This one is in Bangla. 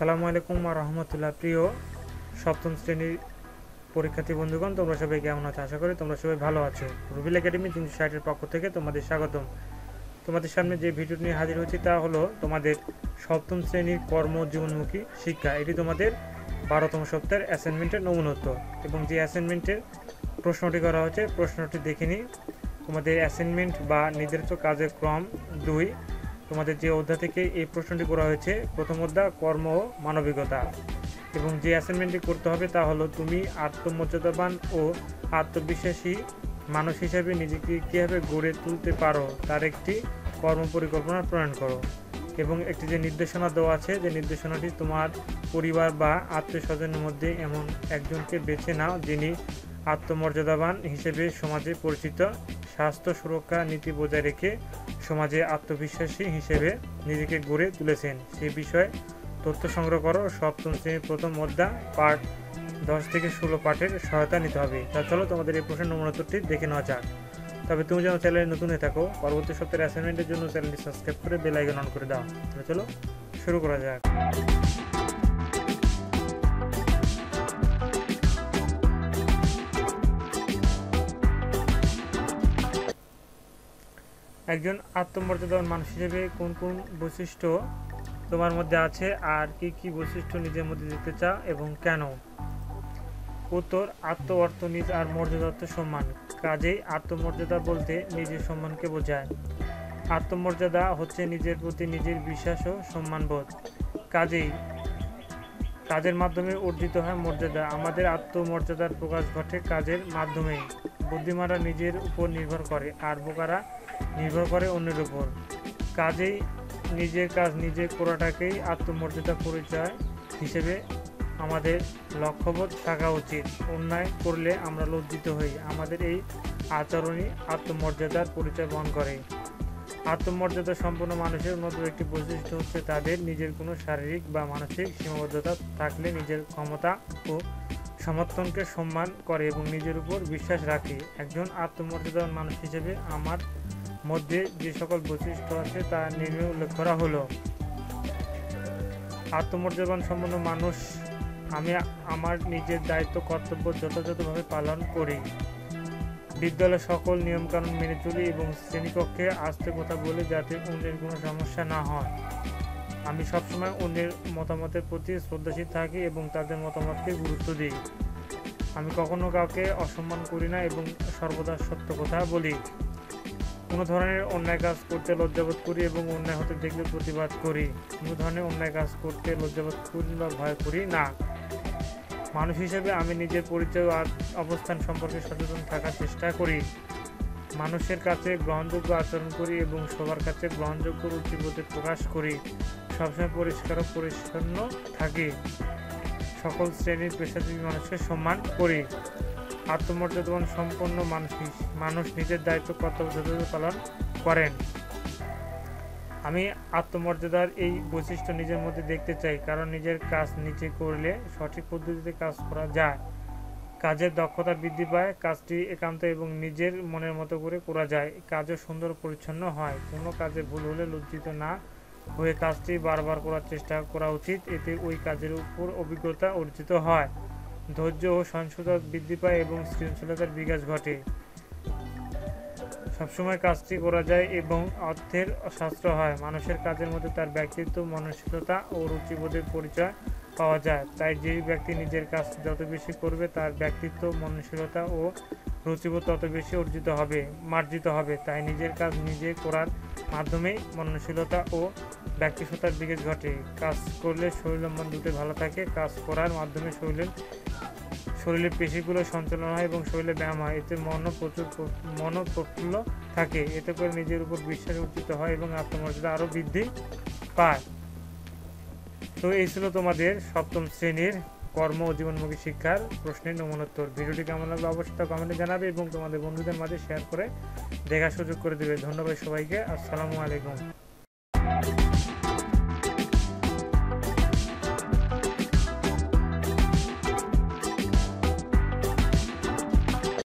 আসসালামু আলাইকুম রহমতুল্লাহ। প্রিয় সপ্তম শ্রেণির পরীক্ষার্থী বন্ধুগণ, তোমরা সবাই কেমন আছো? আশা করি তোমরা সবাই ভালো আছো। রুবিল একাডেমি তিনশো ষাটের পক্ষ থেকে তোমাদের স্বাগতম। তোমাদের সামনে যে ভিডিও নিয়ে হাজির হয়েছি তা হলো তোমাদের সপ্তম শ্রেণির কর্ম জীবনমুখী শিক্ষা। এটি তোমাদের বারোতম সপ্তাহের অ্যাসাইনমেন্টের নমুনত্ব এবং যে অ্যাসাইনমেন্টের প্রশ্নটি করা হয়েছে, প্রশ্নটি দেখে নিই। তোমাদের অ্যাসাইনমেন্ট বা নির্ধারিত কাজের ক্রম দুই তোমাদের যে অধ্যায় থেকে এই প্রশ্নটি করা হয়েছে, প্রথম অধ্যায় কর্ম ও মানবিকতা। এবং যে অ্যাসাইনমেন্টটি করতে হবে তা হলো তুমি আত্মমর্যাদাবান ও আত্মবিশ্বাসী মানুষ হিসেবে নিজেকে কীভাবে গড়ে তুলতে পারো, তার একটি কর্ম পরিকল্পনা প্রণয়ন করো। এবং একটি যে নির্দেশনা দেওয়া আছে, যে নির্দেশনাটি তোমার পরিবার বা আত্মীয় স্বজনের মধ্যে এমন একজনকে বেছে নাও যিনি আত্মমর্যাদাবান হিসেবে সমাজে পরিচিত, স্বাস্থ্য সুরক্ষা নীতি বজায় রেখে সমাজে আত্মবিশ্বাসী হিসেবে নিজেকে গড়ে তুলেছেন। সে বিষয়ে তথ্য সংগ্রহ করো। সপ্তম শ্রেণির প্রথম মধ্যা পাঠ দশ থেকে ষোলো পাঠের সহায়তা নিতে হবে। তা চলো তোমাদের এই প্রশ্ন নমুনাত্তরটি দেখে নেওয়া যাক। তবে তুমি যেন চ্যানেলে নতুন হয়ে থাকো, পরবর্তী সপ্তাহের অ্যাসাইনমেন্টের জন্য চ্যানেলটি সাবস্ক্রাইব করে বেল আইকন অন করে দাও। তাহলে চলো শুরু করা যাক। একজন আত্মমর্যাদাবান মানুষ হিসেবে কোন কোন বৈশিষ্ট্য তোমার মধ্যে আছে আর কি কি বৈশিষ্ট্য নিজের মধ্যে দেখতে চাও এবং কেন? উত্তর আত্ম অর্থ নিজ আর অর্থ সম্মান কাজেই আত্মমর্যাদা বলতে নিজের সম্মানকে বোঝায়। আত্মমর্যাদা হচ্ছে নিজের প্রতি নিজের বিশ্বাস ও সম্মানবোধ। কাজেই কাজের মাধ্যমে অর্জিত হয় মর্যাদা। আমাদের আত্মমর্যাদার প্রকাশ ঘটে কাজের মাধ্যমেই। বুদ্ধিমানরা নিজের উপর নির্ভর করে, আর বোকারা নির্ভর করে অন্যের উপর। কাজেই নিজের কাজ নিজে করাটাকেই আত্মমর্যাদা পরিচয় হিসেবে আমাদের লক্ষ্যবোধ থাকা উচিত। অন্যায় করলে আমরা লজ্জিত হই। আমাদের এই আচরণই আত্মমর্যাদার পরিচয় বহন করে। আত্মমর্যাদা সম্পন্ন মানুষের মধ্যে একটি বৈশিষ্ট্য হচ্ছে তাদের নিজের কোনো শারীরিক বা মানসিক সীমাবদ্ধতা থাকলে নিজের ক্ষমতা ও সমর্থনকে সম্মান করে এবং নিজের উপর বিশ্বাস রাখে। একজন আত্মমর্যাদাবান মানুষ হিসেবে আমার মধ্যে যে সকল বৈশিষ্ট্য আছে তা নিম্নে উল্লেখ করা হলো। আত্মমর্যাদাবান সম্পন্ন মানুষ, আমি আমার নিজের দায়িত্ব কর্তব্য যথাযথভাবে পালন করি। বিদ্যালয়ে সকল নিয়মকানুন মেনে চলি এবং শ্রেণীকক্ষে আস্তে কথা বলে যাতে অন্যের কোনো সমস্যা না হয়। আমি সবসময় অন্যের মতামতের প্রতি শ্রদ্ধাশীল থাকি এবং তাদের মতামতকে গুরুত্ব দিই। আমি কখনো কাউকে অসম্মান করি না এবং সর্বদা সত্য কথা বলি। কোনো ধরনের অন্যায় কাজ করতে লজ্জাবোধ করি এবং অন্যায় হতে দেখলে প্রতিবাদ করি। কোনো ধরনের অন্যায় কাজ করতে লজ্জাবোধ করি বা ভয় করি না। মানুষ হিসেবে আমি নিজের পরিচয় আর অবস্থান সম্পর্কে সচেতন থাকার চেষ্টা করি। মানুষের কাছে গ্রহণযোগ্য আচরণ করি এবং সবার কাছে গ্রহণযোগ্য রুচিবোধে প্রকাশ করি। সবসময় পরিষ্কার ও পরিচ্ছন্ন থাকি। সকল শ্রেণির পেশাজীবী মানুষকে সম্মান করি। আত্মমর্যাদাবান সম্পন্ন মানুষ মানুষ নিজের দায়িত্ব কর্তব্য পালন করেন। আমি আত্মমর্যাদার এই বৈশিষ্ট্য নিজের মধ্যে দেখতে চাই, কারণ নিজের কাজ নিজে করলে সঠিক পদ্ধতিতে কাজ করা যায়। কাজের দক্ষতা বৃদ্ধি পায়, কাজটি একান্ত এবং নিজের মনের মতো করে করা যায়। কাজও সুন্দর পরিচ্ছন্ন হয়, কোনো কাজে ভুল হলে লজ্জিত না হয়ে কাজটি বারবার করার চেষ্টা করা উচিত, এতে ওই কাজের উপর অভিজ্ঞতা অর্জিত হয়। ধৈর্য ও সহিষ্ণুতা বৃদ্ধি পায় এবং সৃজনশীলতার বিকাশ ঘটে। সবসময় কাজটি করা যায় এবং অর্থের সাশ্রয় হয়। মানুষের কাজের মধ্যে তার ব্যক্তিত্ব, মননশীলতা ও রুচিবোধের পরিচয় পাওয়া যায়। তাই যে ব্যক্তি নিজের কাজ যত বেশি করবে, তার ব্যক্তিত্ব, মননশীলতা ও রুচিবোধ তত বেশি অর্জিত হবে, মার্জিত হবে। তাই নিজের কাজ নিজে করার মাধ্যমেই মননশীলতা ও ব্যক্তিসত্তার বিকাশ ঘটে। কাজ করলে শরীর মন দুটো ভালো থাকে। কাজ করার মাধ্যমে শরীরের শরীরের পেশিগুলো সঞ্চালন হয় এবং শরীরে ব্যায়াম হয়। এতে মন প্রচুর মন প্রফুল্ল থাকে। এতে করে নিজের উপর বিশ্বাস অর্জিত হয় এবং আত্মমর্যাদা আরও বৃদ্ধি পায়। তো এই ছিল তোমাদের সপ্তম শ্রেণির কর্ম ও জীবনমুখী শিক্ষার প্রশ্নের নমনোত্তর। ভিডিওটি কেমন লাগল অবশ্যই তা কমেন্টে জানাবে এবং তোমাদের বন্ধুদের মাঝে শেয়ার করে দেখার সুযোগ করে দেবে। ধন্যবাদ সবাইকে। আসসালামু আলাইকুম।